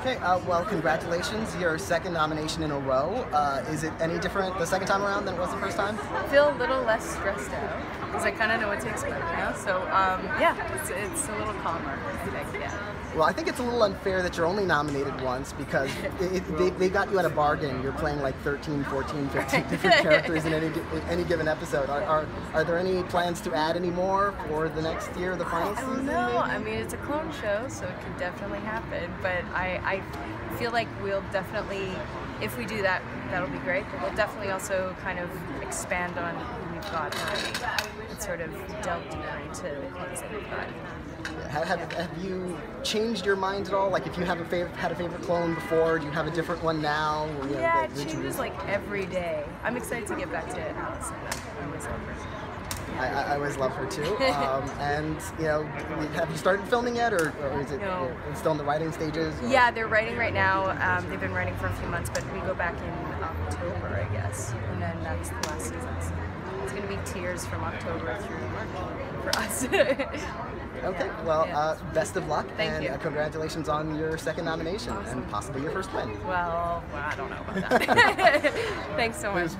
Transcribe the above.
Okay, uh, well, congratulations. Your second nomination in a row. Uh, is it any different the second time around than it was the first time? I feel a little less stressed out because I kind of know what to expect now. So, um, yeah, it's, it's a little calmer, think, yeah. Well, I think it's a little unfair that you're only nominated once because it, it, they, they got you at a bargain. You're playing like 13, 14, 15 different characters in any, in any given episode. Are, are, are there any plans to add any more for the next year, the final I season? don't know. I mean, it's a clone show, so it could definitely happen. But I, I feel like we'll definitely, if we do that, that'll be great. But we'll definitely also kind of expand on who we've got and sort of delve deeper into the clones that we've got. Have, have, have you changed your mind at all? Like, if you have a favorite, had a favorite clone before, do you have a different one now? Yeah, it changes like every day. I'm excited to get back to Alison. I always love her. I, I always love her too. Um, and you know, have you started filming yet, or, or is it No. still in the writing stages? or- Yeah, they're writing right now. Um, they've been writing for a few months, but we go back in October, I guess, and then that's the last season. So it's gonna be tears from October through March for us. Okay. Well, Yeah. uh, best of luck, Thank and you. Uh, congratulations on your second nomination Awesome. and possibly your first win. well, well, I don't know about that. Thanks so much.